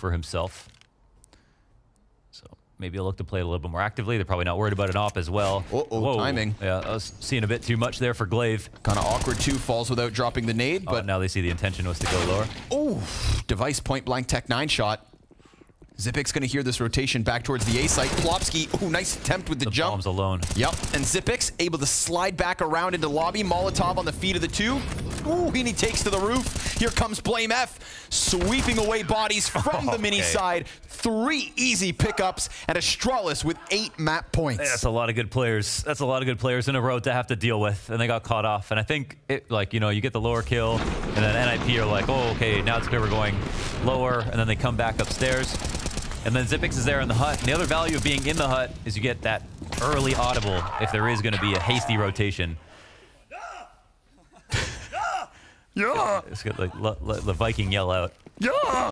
for himself. So maybe he'll look to play it a little bit more actively. They're probably not worried about an op as well. Uh-oh, timing. Yeah, I was seeing a bit too much there for gla1ve. Kind of awkward too, falls without dropping the nade, But but now they see the intention was to go lower. oh, device point blank Tec-9 shot. Zipik's going to hear this rotation back towards the A site. Plopski, oh, nice attempt with the, The jump. bomb's alone. Yep, and Zipix able to slide back around into lobby. Molotov on the feet of the two. Ooh, and he takes to the roof. Here comes blameF, sweeping away bodies from the mini side. Three easy pickups, and Astralis with eight map points. That's a lot of good players. That's a lot of good players in a row to have to deal with, and they got caught off. And I think, it, like, you know, you get the lower kill, and then NIP are like, oh, okay, now it's clear we're going lower, and then they come back upstairs. And then Zipix is there in the hut. And the other value of being in the hut is you get that early audible if there is going to be a hasty rotation. Yeah, It's got like, le- le- the Viking yell out. yeah.